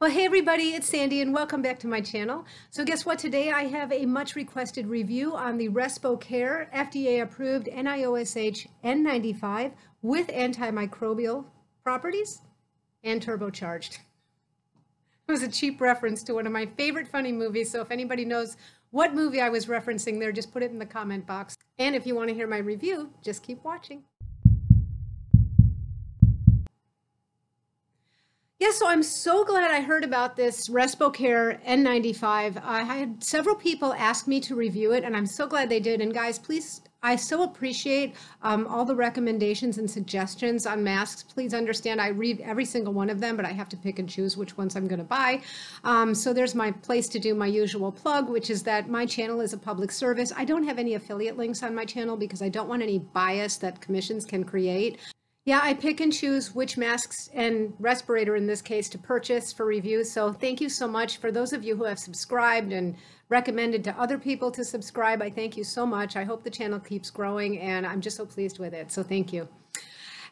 Well, hey everybody, it's Sandy and welcome back to my channel. So guess what? Today I have a much requested review on the Respokare FDA approved NIOSH N95 with antimicrobial properties and turbocharged. It was a cheap reference to one of my favorite funny movies, so if anybody knows what movie I was referencing there, just put it in the comment box. And if you want to hear my review, just keep watching. Yeah, so I'm so glad I heard about this Respokare N95. I had several people ask me to review it, and I'm so glad they did. And guys, please, I so appreciate um, all the recommendations and suggestions on masks. Please understand, I read every single one of them, but I have to pick and choose which ones I'm going to buy. Um, so there's my place to do my usual plug, which is that my channel is a public service. I don't have any affiliate links on my channel because I don't want any bias that commissions can create. Yeah, I pick and choose which masks and respirator in this case to purchase for review. So thank you so much for those of you who have subscribed and recommended to other people to subscribe. I thank you so much. I hope the channel keeps growing and I'm just so pleased with it. So thank you.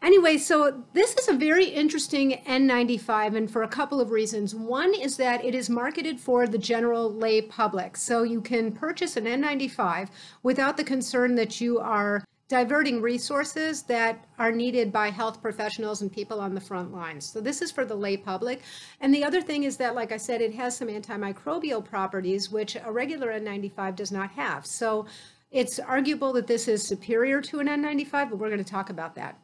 Anyway, so this is a very interesting N95 and for a couple of reasons. One is that it is marketed for the general lay public. So you can purchase an N95 without the concern that you are diverting resources that are needed by health professionals and people on the front lines. So this is for the lay public. And the other thing is that, like I said, it has some antimicrobial properties, which a regular N95 does not have. So it's arguable that this is superior to an N95, but we're going to talk about that.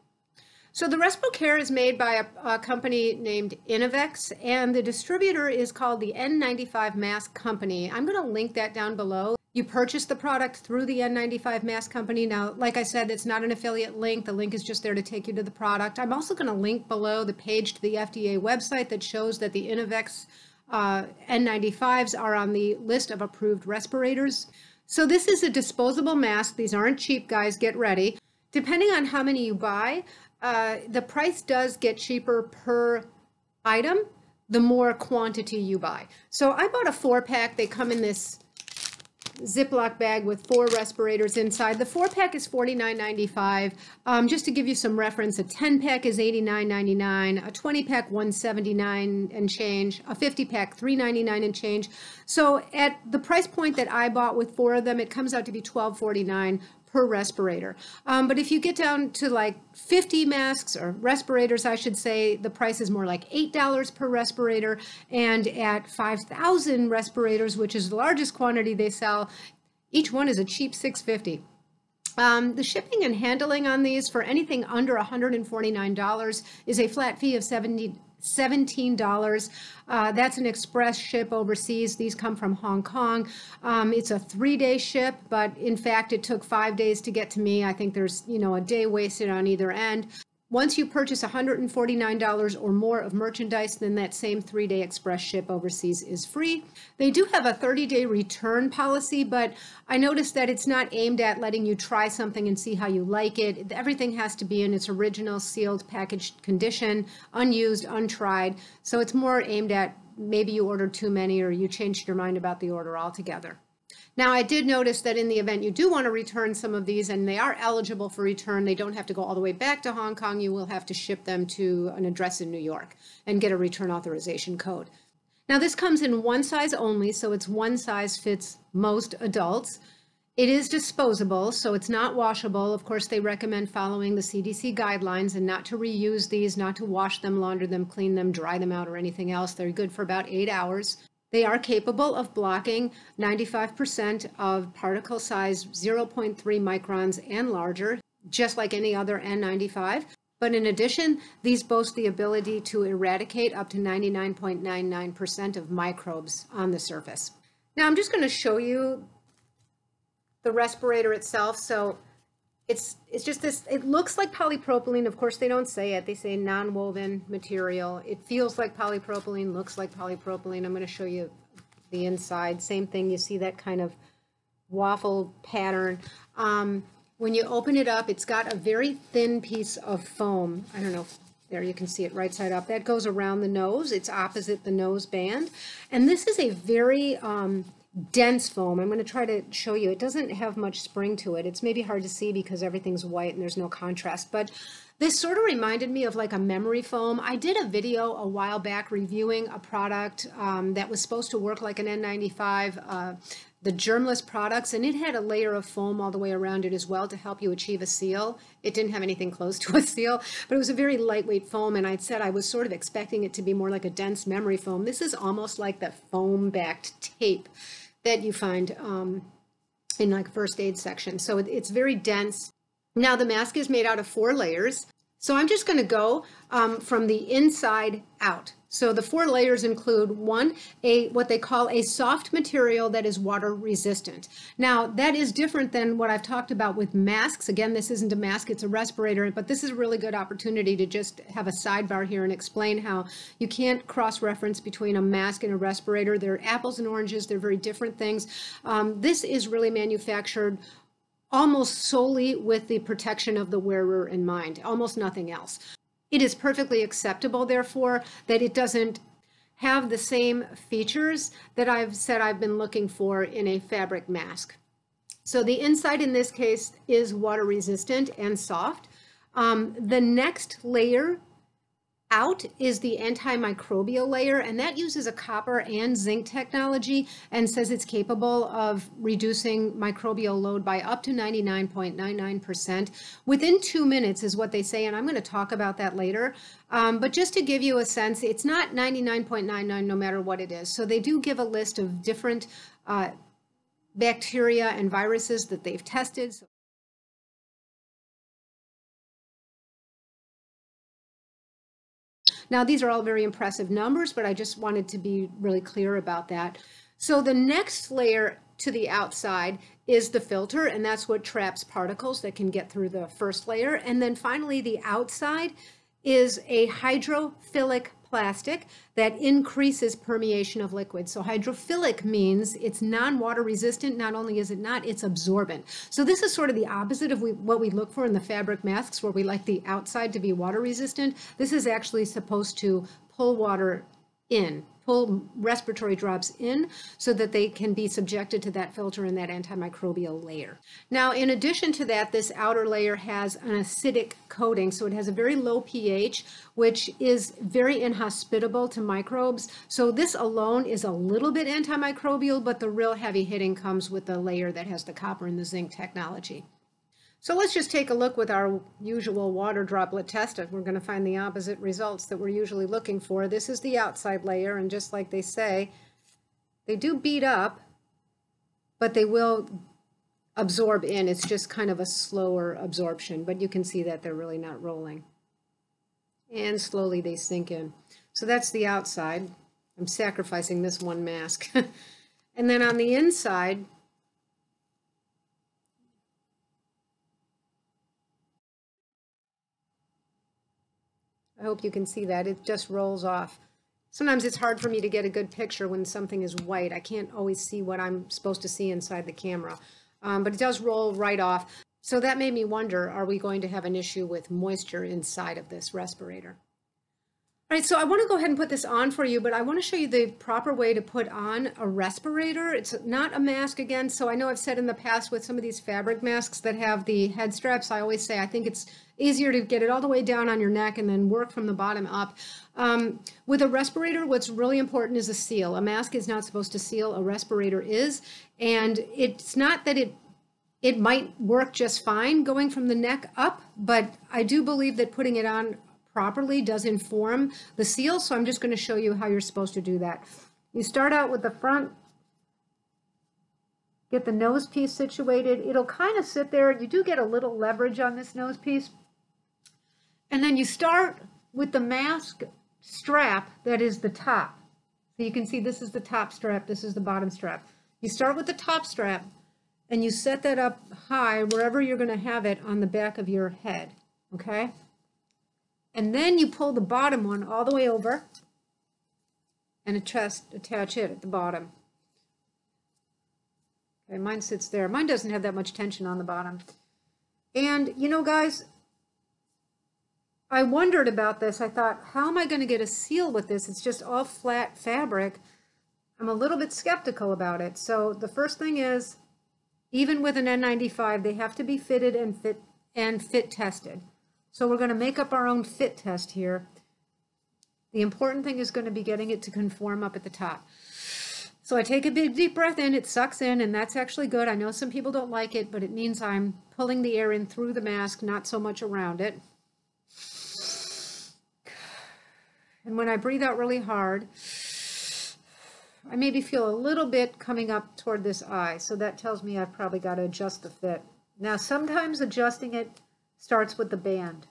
So the Respokare is made by a, a, company named Innovix, and the distributor is called the N95 Mask Company. I'm going to link that down below. You purchase the product through the N95 mask company. Now, like I said, it's not an affiliate link. The link is just there to take you to the product. I'm also going to link below the page to the FDA website that shows that the Innovix uh, N95s are on the list of approved respirators. So this is a disposable mask. These aren't cheap, guys. Get ready. Depending on how many you buy, uh, the price does get cheaper per item the more quantity you buy. So I bought a four pack. They come in this Ziploc bag with four respirators inside. The four pack is $49.95. Um, just to give you some reference, a 10 pack is $89.99, a 20 pack 179 and change, a 50 pack 399 and change. So at the price point that I bought with four of them, it comes out to be $12.49 per respirator. Um, but if you get down to like 50 masks or respirators, I should say, the price is more like $8 per respirator. And at 5,000 respirators, which is the largest quantity they sell, each one is a cheap 650. Um, the shipping and handling on these for anything under $149 is a flat fee of 70 $17. Uh, that's an express ship overseas. These come from Hong Kong. Um, it's a three-day ship, but in fact, it took five days to get to me. I think there's, you know, a day wasted on either end. Once you purchase $149 or more of merchandise, then that same three day express ship overseas is free. They do have a 30 day return policy, but I noticed that it's not aimed at letting you try something and see how you like it. Everything has to be in its original sealed packaged condition, unused, untried. So it's more aimed at maybe you ordered too many or you changed your mind about the order altogether. Now, I did notice that in the event you do want to return some of these and they are eligible for return, they don't have to go all the way back to Hong Kong. You will have to ship them to an address in New York and get a return authorization code. Now, this comes in one size only, so it's one size fits most adults. It is disposable, so it's not washable. Of course, they recommend following the CDC guidelines and not to reuse these, not to wash them, launder them, clean them, dry them out, or anything else. They're good for about eight hours. They are capable of blocking 95% of particle size 0.3 microns and larger, just like any other N95. But in addition, these boast the ability to eradicate up to 99.99% of microbes on the surface. Now I'm just going to show you the respirator itself. So it's it's just this it looks like polypropylene. Of course they don't say it. They say non-woven material. It feels like polypropylene looks like polypropylene. I'm going to show you the inside. Same thing. You see that kind of waffle pattern. Um, when you open it up it's got a very thin piece of foam. I don't know there you can see it right side up. That goes around the nose. It's opposite the nose band. And this is a very um, dense foam. I'm going to try to show you. It doesn't have much spring to it. It's maybe hard to see because everything's white and there's no contrast. But This sort of reminded me of like a memory foam. I did a video a while back reviewing a product um, that was supposed to work like an N95, uh, the germless products, and it had a layer of foam all the way around it as well to help you achieve a seal. It didn't have anything close to a seal, but it was a very lightweight foam, and I'd said I was sort of expecting it to be more like a dense memory foam. This is almost like the foam-backed tape that you find um, in like first aid section. So it's very dense. Now the mask is made out of four layers. So I'm just going to go um, from the inside out. So the four layers include one, a what they call a soft material that is water resistant. Now that is different than what I've talked about with masks. Again, this isn't a mask, it's a respirator, but this is a really good opportunity to just have a sidebar here and explain how you can't cross-reference between a mask and a respirator. They're apples and oranges, they're very different things. Um, this is really manufactured almost solely with the protection of the wearer in mind, almost nothing else. It is perfectly acceptable, therefore, that it doesn't have the same features that I've said I've been looking for in a fabric mask. So the inside in this case is water resistant and soft. Um, the next layer out is the antimicrobial layer, and that uses a copper and zinc technology and says it's capable of reducing microbial load by up to 99.99%. Within two minutes is what they say, and I'm going to talk about that later. Um, but just to give you a sense, it's not 99.99 no matter what it is. So they do give a list of different uh, bacteria and viruses that they've tested. Now, these are all very impressive numbers, but I just wanted to be really clear about that. So the next layer to the outside is the filter, and that's what traps particles that can get through the first layer. And then finally, the outside is a hydrophilic plastic that increases permeation of liquid. So hydrophilic means it's non-water resistant. Not only is it not, it's absorbent. So this is sort of the opposite of we, what we look for in the fabric masks where we like the outside to be water resistant. This is actually supposed to pull water in pull respiratory drops in so that they can be subjected to that filter and that antimicrobial layer. Now, in addition to that, this outer layer has an acidic coating, so it has a very low pH, which is very inhospitable to microbes. So this alone is a little bit antimicrobial, but the real heavy hitting comes with the layer that has the copper and the zinc technology. So let's just take a look with our usual water droplet test. We're going to find the opposite results that we're usually looking for. This is the outside layer, and just like they say, they do beat up, but they will absorb in. It's just kind of a slower absorption, but you can see that they're really not rolling. And slowly they sink in. So that's the outside. I'm sacrificing this one mask. and then on the inside, I hope you can see that. It just rolls off. Sometimes it's hard for me to get a good picture when something is white. I can't always see what I'm supposed to see inside the camera. Um, but it does roll right off. So that made me wonder, are we going to have an issue with moisture inside of this respirator? All right, so I want to go ahead and put this on for you, but I want to show you the proper way to put on a respirator. It's not a mask again, so I know I've said in the past with some of these fabric masks that have the head straps, I always say I think it's easier to get it all the way down on your neck and then work from the bottom up. Um, with a respirator, what's really important is a seal. A mask is not supposed to seal, a respirator is, and it's not that it it might work just fine going from the neck up, but I do believe that putting it on properly does inform the seal. So I'm just going to show you how you're supposed to do that. You start out with the front, get the nose piece situated. It'll kind of sit there. You do get a little leverage on this nose piece. And then you start with the mask strap that is the top. So you can see this is the top strap, this is the bottom strap. You start with the top strap and you set that up high wherever you're going to have it on the back of your head, okay? And then you pull the bottom one all the way over and attach, attach it at the bottom. Okay, mine sits there. Mine doesn't have that much tension on the bottom. And, you know, guys, I wondered about this. I thought, how am I going to get a seal with this? It's just all flat fabric. I'm a little bit skeptical about it. So the first thing is, even with an N95, they have to be fitted and fit and fit tested. So we're going to make up our own fit test here. The important thing is going to be getting it to conform up at the top. So I take a big deep breath in, it sucks in, and that's actually good. I know some people don't like it, but it means I'm pulling the air in through the mask, not so much around it. And when I breathe out really hard, I maybe feel a little bit coming up toward this eye. So that tells me I've probably got to adjust the fit. Now, sometimes adjusting it starts with the band,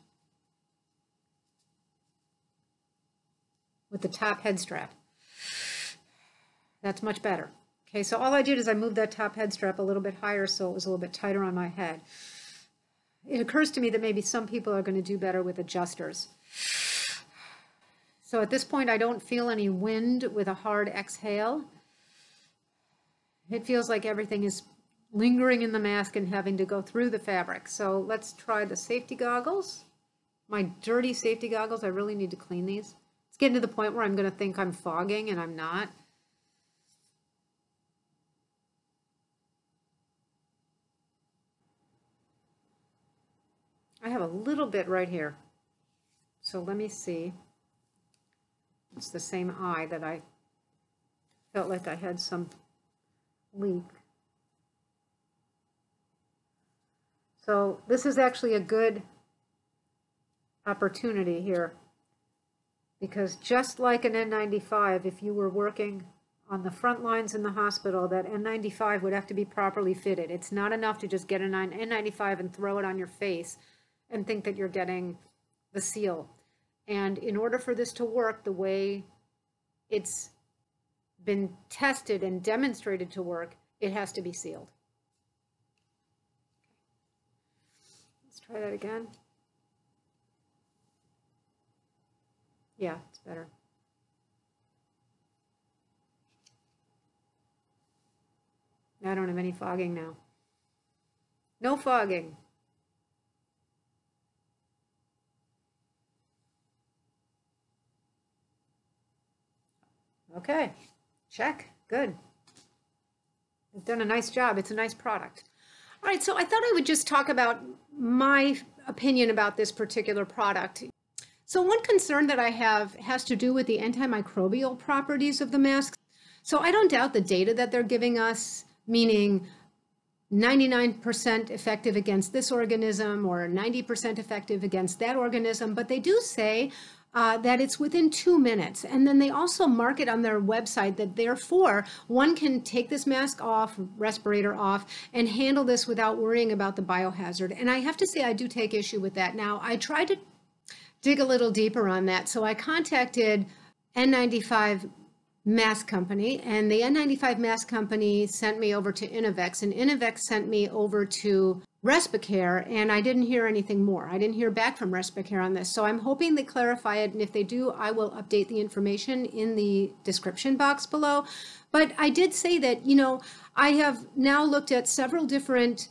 with the top head strap. That's much better. Okay, so all I did is I moved that top head strap a little bit higher so it was a little bit tighter on my head. It occurs to me that maybe some people are going to do better with adjusters. So at this point, I don't feel any wind with a hard exhale. It feels like everything is lingering in the mask and having to go through the fabric. So let's try the safety goggles. My dirty safety goggles, I really need to clean these. It's getting to the point where I'm going to think I'm fogging and I'm not. I have a little bit right here. So let me see. It's the same eye that I felt like I had some leak. So this is actually a good opportunity here because just like an N95, if you were working on the front lines in the hospital, that N95 would have to be properly fitted. It's not enough to just get an N95 and throw it on your face and think that you're getting the seal. And in order for this to work the way it's been tested and demonstrated to work, it has to be sealed. Let's try that again. Yeah, it's better. I don't have any fogging now. No fogging. Okay, check, good. You've done a nice job. It's a nice product. All right, so I thought I would just talk about my opinion about this particular product. So one concern that I have has to do with the antimicrobial properties of the masks. So I don't doubt the data that they're giving us, meaning 99% effective against this organism or 90% effective against that organism, but they do say uh, that it's within two minutes. And then they also mark it on their website that therefore one can take this mask off, respirator off, and handle this without worrying about the biohazard. And I have to say, I do take issue with that. Now, I tried to dig a little deeper on that. So I contacted N95 mask company and the N95 mask company sent me over to Innovix and Innovix sent me over to Respicare, and I didn't hear anything more. I didn't hear back from Respicare on this. So I'm hoping they clarify it, and if they do, I will update the information in the description box below. But I did say that, you know, I have now looked at several different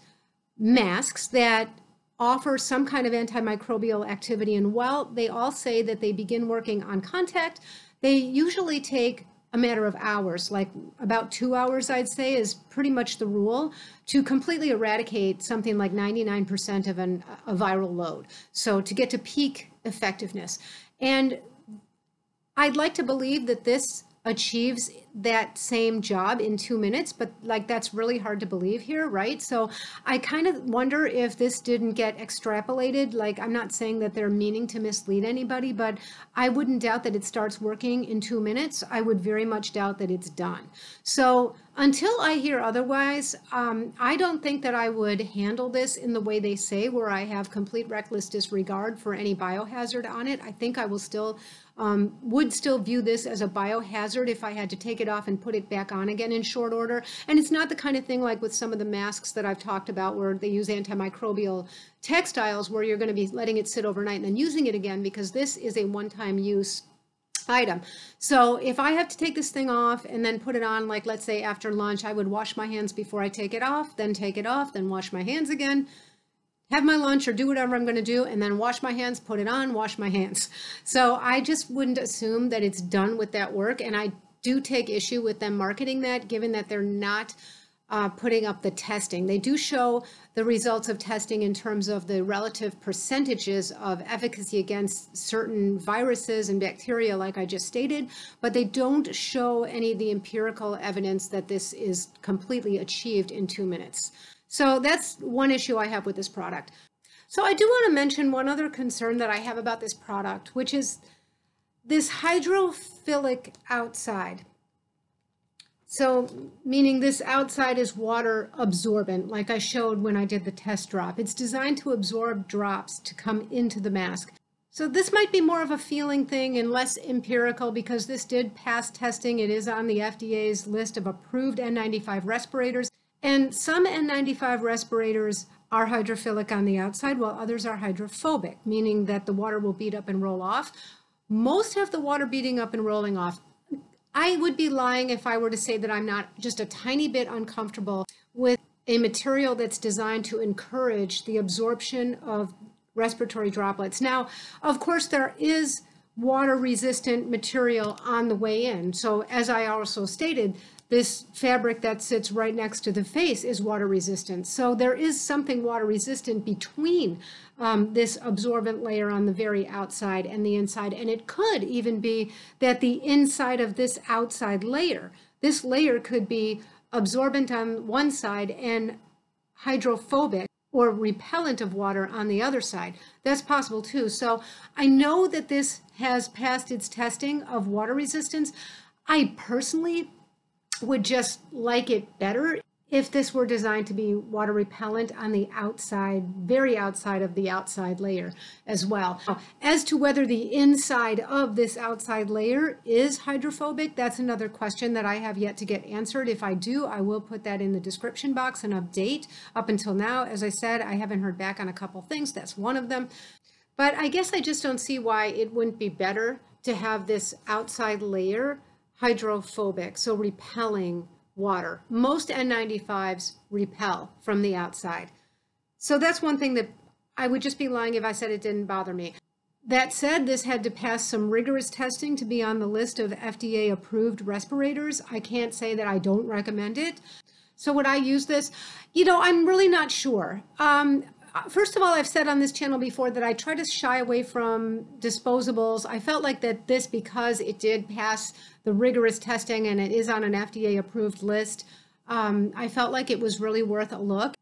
masks that offer some kind of antimicrobial activity, and while they all say that they begin working on contact, they usually take a matter of hours, like about two hours, I'd say, is pretty much the rule to completely eradicate something like 99% of an, a viral load. So to get to peak effectiveness. And I'd like to believe that this achieves that same job in two minutes, but like that's really hard to believe here, right? So I kind of wonder if this didn't get extrapolated. Like, I'm not saying that they're meaning to mislead anybody, but I wouldn't doubt that it starts working in two minutes. I would very much doubt that it's done. So until I hear otherwise, um, I don't think that I would handle this in the way they say, where I have complete reckless disregard for any biohazard on it. I think I will still um, would still view this as a biohazard if I had to take it off and put it back on again in short order. And it's not the kind of thing like with some of the masks that I've talked about where they use antimicrobial textiles where you're going to be letting it sit overnight and then using it again because this is a one-time use item. So if I have to take this thing off and then put it on, like let's say after lunch, I would wash my hands before I take it off, then take it off, then wash my hands again, have my lunch or do whatever I'm going to do and then wash my hands, put it on, wash my hands. So I just wouldn't assume that it's done with that work. And I do take issue with them marketing that, given that they're not uh, putting up the testing. They do show the results of testing in terms of the relative percentages of efficacy against certain viruses and bacteria, like I just stated, but they don't show any of the empirical evidence that this is completely achieved in two minutes. So that's one issue I have with this product. So I do want to mention one other concern that I have about this product, which is this hydrophilic outside. So meaning this outside is water absorbent, like I showed when I did the test drop. It's designed to absorb drops to come into the mask. So this might be more of a feeling thing and less empirical because this did pass testing. It is on the FDA's list of approved N95 respirators. And some N95 respirators are hydrophilic on the outside while others are hydrophobic, meaning that the water will beat up and roll off. Most have the water beating up and rolling off. I would be lying if I were to say that I'm not just a tiny bit uncomfortable with a material that's designed to encourage the absorption of respiratory droplets. Now, of course, there is water resistant material on the way in. So, as I also stated, this fabric that sits right next to the face is water resistant. So there is something water resistant between um, this absorbent layer on the very outside and the inside. And it could even be that the inside of this outside layer, this layer could be absorbent on one side and hydrophobic or repellent of water on the other side. That's possible too. So I know that this has passed its testing of water resistance. I personally would just like it better if this were designed to be water repellent on the outside, very outside of the outside layer as well. As to whether the inside of this outside layer is hydrophobic, that's another question that I have yet to get answered. If I do, I will put that in the description box and update. Up until now, as I said, I haven't heard back on a couple things. That's one of them. But I guess I just don't see why it wouldn't be better to have this outside layer hydrophobic, so repelling water. Most N95s repel from the outside. So that's one thing that I would just be lying if I said it didn't bother me. That said, this had to pass some rigorous testing to be on the list of FDA approved respirators. I can't say that I don't recommend it. So would I use this? You know, I'm really not sure. Um, first of all, I've said on this channel before that I try to shy away from disposables. I felt like that this, because it did pass the rigorous testing and it is on an FDA approved list, um, I felt like it was really worth a look.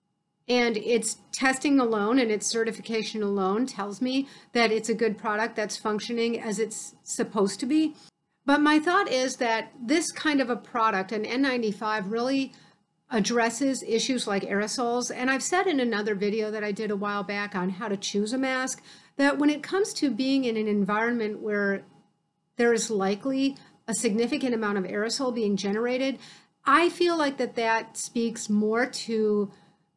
And its testing alone and its certification alone tells me that it's a good product that's functioning as it's supposed to be. But my thought is that this kind of a product, an N95, really addresses issues like aerosols. And I've said in another video that I did a while back on how to choose a mask that when it comes to being in an environment where there is likely a significant amount of aerosol being generated, I feel like that that speaks more to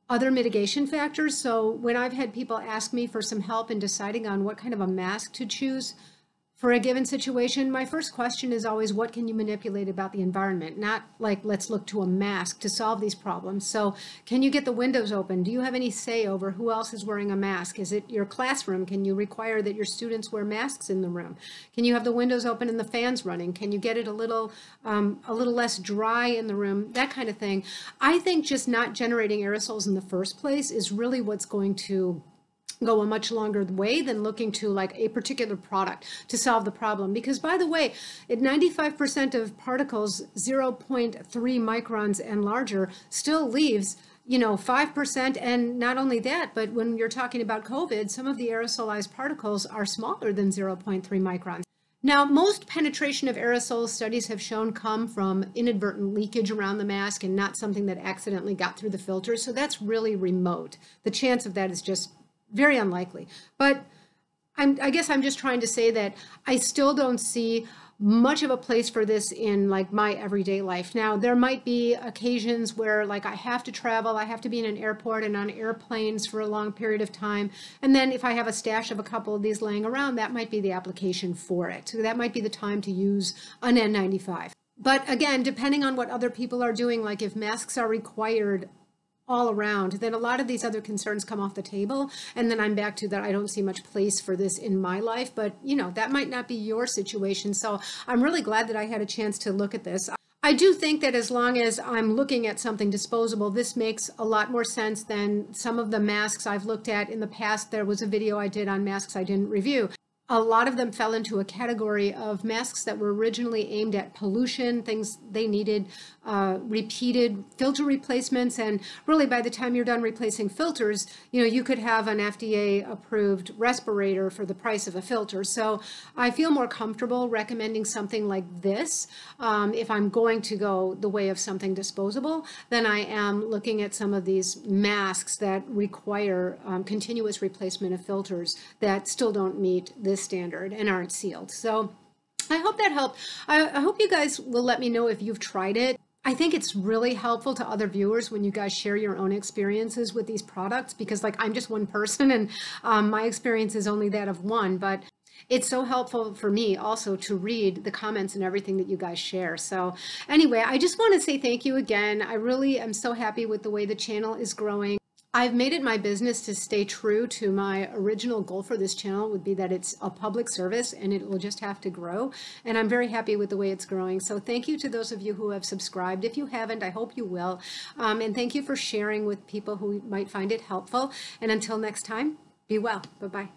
other mitigation factors. So when I've had people ask me for some help in deciding on what kind of a mask to choose, for a given situation, my first question is always what can you manipulate about the environment? Not like let's look to a mask to solve these problems. So, can you get the windows open? Do you have any say over who else is wearing a mask? Is it your classroom? Can you require that your students wear masks in the room? Can you have the windows open and the fans running? Can you get it a little um, a little less dry in the room? That kind of thing. I think just not generating aerosols in the first place is really what's going to go a much longer way than looking to like a particular product to solve the problem. Because by the way, at 95% of particles 0.3 microns and larger still leaves you know, 5%. And not only that, but when you're talking about COVID, some of the aerosolized particles are smaller than 0.3 microns. Now, most penetration of aerosol studies have shown come from inadvertent leakage around the mask and not something that accidentally got through the filter. So that's really remote. The chance of that is just very unlikely. But I'm, I guess I'm just trying to say that I still don't see much of a place for this in like my everyday life. Now, there might be occasions where like I have to travel, I have to be in an airport and on airplanes for a long period of time. And then if I have a stash of a couple of these laying around, that might be the application for it. So that might be the time to use an N95. But again, depending on what other people are doing, like if masks are required all around, then a lot of these other concerns come off the table. And then I'm back to that I don't see much place for this in my life. But, you know, that might not be your situation. So I'm really glad that I had a chance to look at this. I do think that as long as I'm looking at something disposable, this makes a lot more sense than some of the masks I've looked at in the past. There was a video I did on masks I didn't review a lot of them fell into a category of masks that were originally aimed at pollution, things they needed uh, repeated filter replacements. And really, by the time you're done replacing filters, you know, you could have an FDA approved respirator for the price of a filter. So I feel more comfortable recommending something like this um, if I'm going to go the way of something disposable than I am looking at some of these masks that require um, continuous replacement of filters that still don't meet standard and aren't sealed. So I hope that helped. I, I hope you guys will let me know if you've tried it. I think it's really helpful to other viewers when you guys share your own experiences with these products because like I'm just one person and um, my experience is only that of one, but it's so helpful for me also to read the comments and everything that you guys share. So anyway, I just want to say thank you again. I really am so happy with the way the channel is growing. I've made it my business to stay true to my original goal for this channel would be that it's a public service and it will just have to grow. And I'm very happy with the way it's growing. So thank you to those of you who have subscribed. If you haven't, I hope you will. Um, and thank you for sharing with people who might find it helpful. And until next time, be well. Bye-bye.